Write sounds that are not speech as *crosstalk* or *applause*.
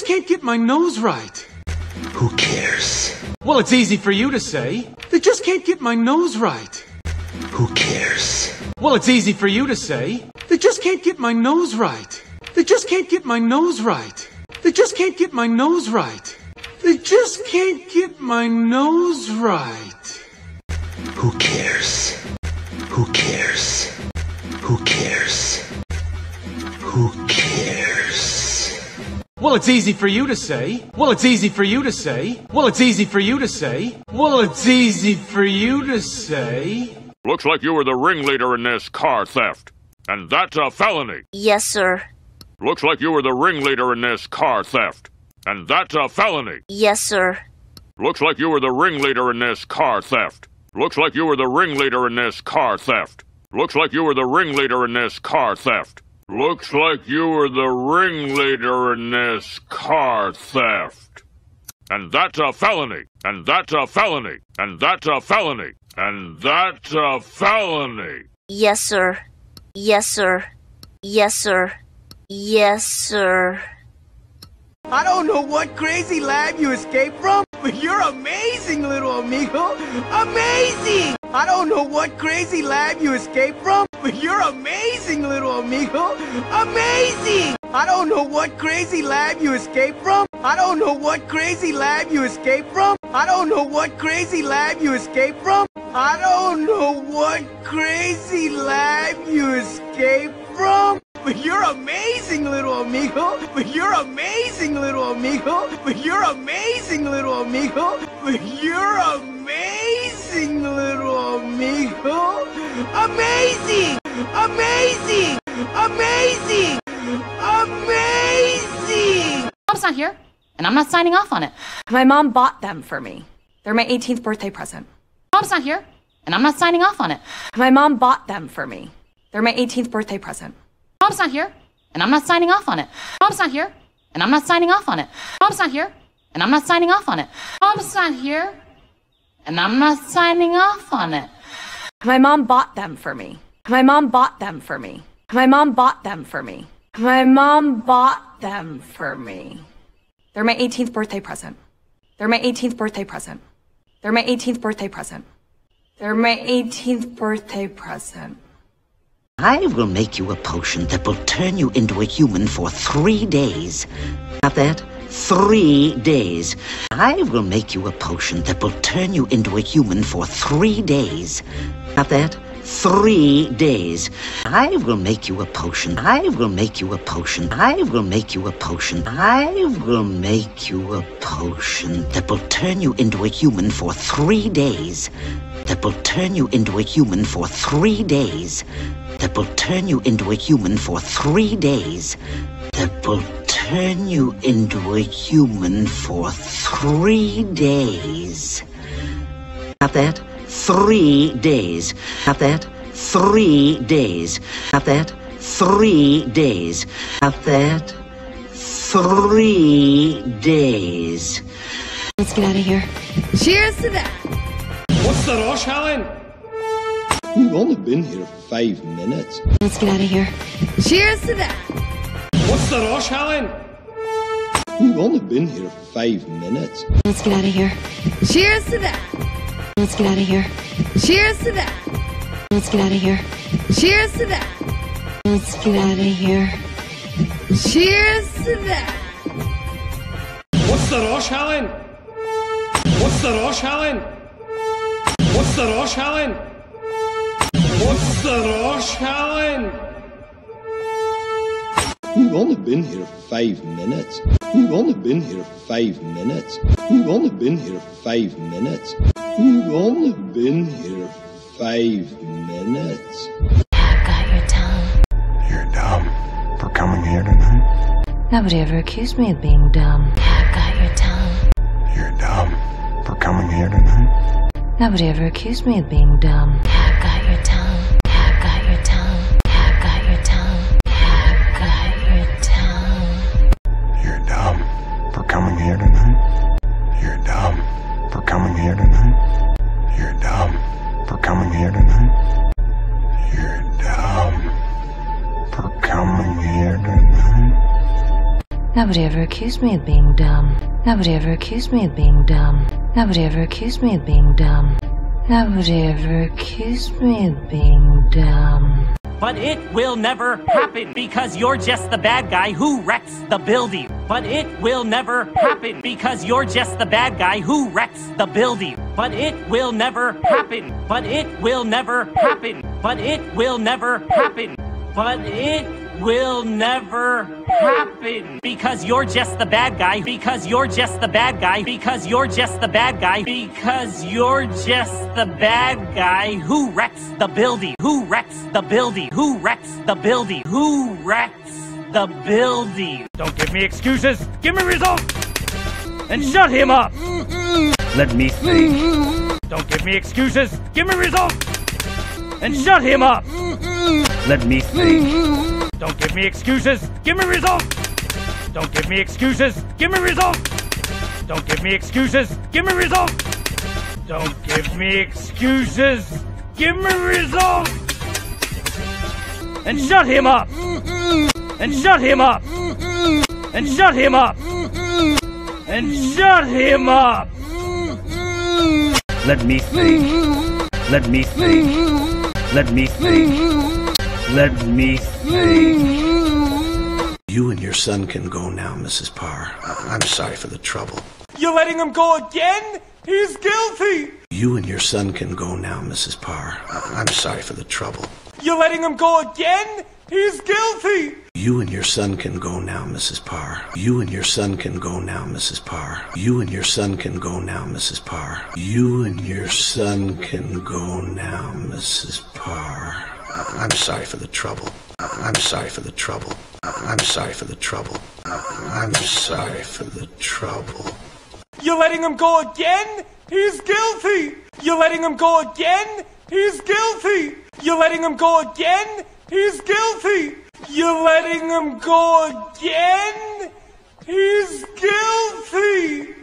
just can't get my nose right. Who cares? Well, it's easy for you to say. They just can't get my nose right. Who cares? Well, it's easy for you to say. They just can't get my nose right. They just can't get my nose right. They just can't get my nose right. They just can't get my nose right. Who cares? Who cares? Who cares? Who cares? Well, it's easy for you to say. Well, it's easy for you to say. Well, it's easy for you to say. Well, it's easy for you to say. Looks like you were the ringleader in this car theft. And that's a felony. Yes, sir. Looks like you were the ringleader in this car theft. And that's a felony. Yes, sir. Looks like you were the ringleader in this car theft. Looks like you were the ringleader in this car theft. Looks like you were the ringleader in this car theft. Looks like you were the ringleader in this car theft. And that's a felony. And that's a felony. And that's a felony. And that's a felony. Yes, sir. Yes, sir. Yes, sir. Yes, sir. I don't know what crazy lab you escaped from, but you're amazing, little amigo. Amazing! I don't know what crazy lab you escaped from, but *laughs* you're amazing, little amigo. Amazing! I don't know what crazy lab you escaped from. I don't know what crazy lab you escaped from. I don't know what crazy lab you escaped from. I don't know what crazy lab you escaped from. But *laughs* you're amazing, little amigo. But *laughs* you're amazing, little amigo. But you're amazing, little amigo. But you're Amazing! Amazing! Amazing! Amazing! Mom's not here, and I'm not signing off on it. My mom bought them for me. They're my 18th birthday present. Mom's not here, and I'm not signing off on it. My mom bought them for me. They're my 18th birthday present. Mom's not here, and I'm not signing off on it. Mom's not here, and I'm not signing off on it. Mom's not here, and I'm not signing off on it. Mom's not here, and I'm not signing off on it. My mom bought them for me. My mom bought them for me. My mom bought them for me. My mom bought them for me. They're my 18th birthday present. They're my 18th birthday present. They're my 18th birthday present. They're my 18th birthday present. I will make you a potion that will turn you into a human for three days. Got that? Three days. I will make you a potion that will turn you into a human for three days. Got that? Three days. I will make you a potion. I will make you a potion. I will make you a potion. I will make you a potion that will turn you into a human for three days. That will turn you into a human for three days. That will turn you into a human for three days. That will turn you into a human for three days. Got that? Three days. Got that? Three days. Got that? Three days. Got that? Three days. Let's get out of here. Cheers to that! What's the rush, Helen? You've only been here five minutes. Let's get out of here. Cheers to that! What's the rush, Helen? You've only been here five minutes. Let's get out of here. Cheers to that! Let's get out of here. Cheers to that! Let's get out of here. Cheers to that! Let's get out of here. Cheers to that! What's the rush, Helen? What's the rush, Helen? What's the rush, Helen? What's the rush, Helen? You've only been here five minutes. You've only been here five minutes. You've only been here five minutes. You've only been here five minutes. Got your tongue. You're dumb for coming here tonight. Nobody ever accused me of being dumb. Got your tongue. You're dumb for coming here tonight. Nobody ever accused me of being dumb. Got your tongue. Nobody ever accused me of being dumb. Nobody ever accused me of being dumb. Nobody ever accused me of being dumb. Nobody ever accused me of being dumb. But it will never happen because you're just the bad guy who wrecks the building. But it will never happen because you're just the bad guy who wrecks the building. But it will never happen. But it will never happen. But it will never happen. But it will never happen. Because you're just the bad guy. Because you're just the bad guy. Because you're just the bad guy. Because you're just the bad guy. Who wrecks the building? Who wrecks the building? Who wrecks the building? Who wrecks the building? Don't give me excuses. Give me results. And shut him up. Let me think don't give me excuses. Give me results. And shut him up. Let me think don't give me excuses. Give me results. Don't give me excuses. Give me results. Don't give me excuses. Give me results. Don't give me excuses. Give me results. And shut him up. And shut him up. And shut him up. And shut him up. Let me think. Let me think. Let me think. Let me think. You and your son can go now, Mrs. Parr. I- I'm sorry for the trouble. You're letting him go again? He's guilty! You and your son can go now, Mrs. Parr. I- I'm sorry for the trouble. You're letting him go again? He's guilty! You and your son can go now, Mrs. Parr. You and your son can go now, Mrs. Parr. You and your son can go now, Mrs. Parr. You and your son can go now, Mrs. Parr. I'm sorry for the trouble. I'm sorry for the trouble. I'm sorry for the trouble. I'm sorry for the trouble. You're letting him go again? He's guilty! You're letting him go again? He's guilty! You're letting him go again? He's guilty! You're letting him go again? He's guilty!